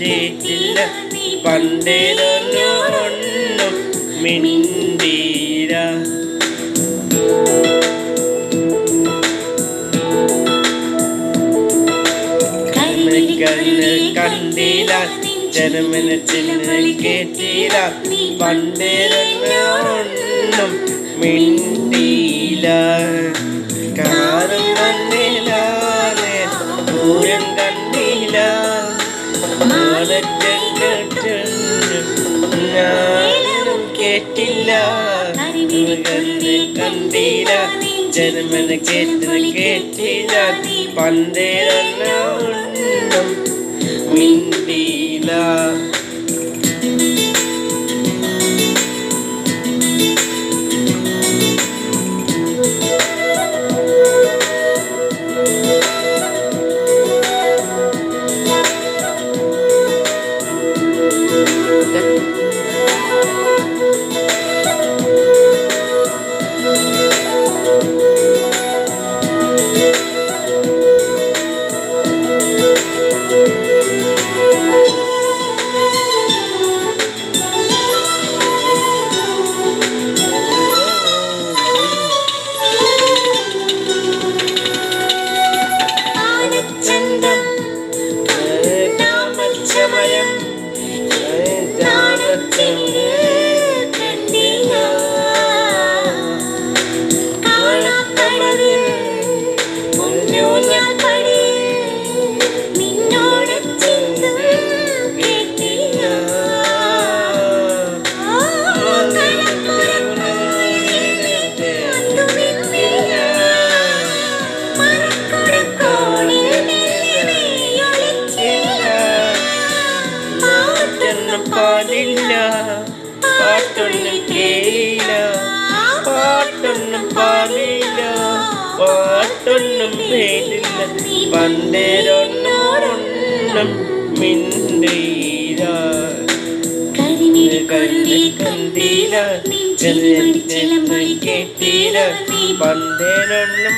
കേട്ടില്ല പണ്ടേതൊന്നും മിണ്ടീര കണ്ണ് കണ്ടില്ല. മിണ്ടീല കാറും കണ്ടില്ലാതെ കേട്ടില്ല കണ്ണ് കണ്ടില്ല. ജന്മന കേട്ടത് കേട്ടില്ല. പണ്ടേതൊന്നും മിണ്ടീല പാടില്ല. പാട്ടൊന്നും കേയില്ല പാട്ടൊന്നും പാടില്ല. പാട്ടൊന്നും പേരില്ല പന്തേരൊന്നോരൊന്നും മിണ്ടീര കരുതി കണ്ടീല. കേട്ടീല പണ്ടേരൊന്നും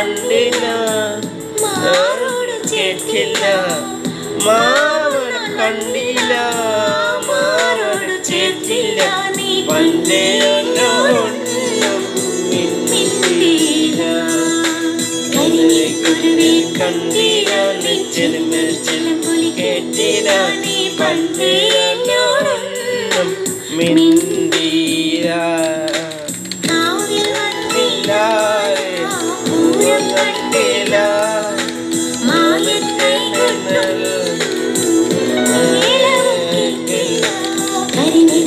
കണ്ടില്ല. മാറോട് ചേർത്തില്ല. മാറോട് കണ്ടില്ല. മാറോട് ചേർത്തില്ല. പണ്ടേ ഒന്നും മിണ്ടില്ല കുരുവി കണ്ടില്ല. ചെലുമ്പ ചെലുമ്പുലി കേട്ടില്ല. പണ്ടേ ഒന്നും മിണ്ടില്ല கரிணை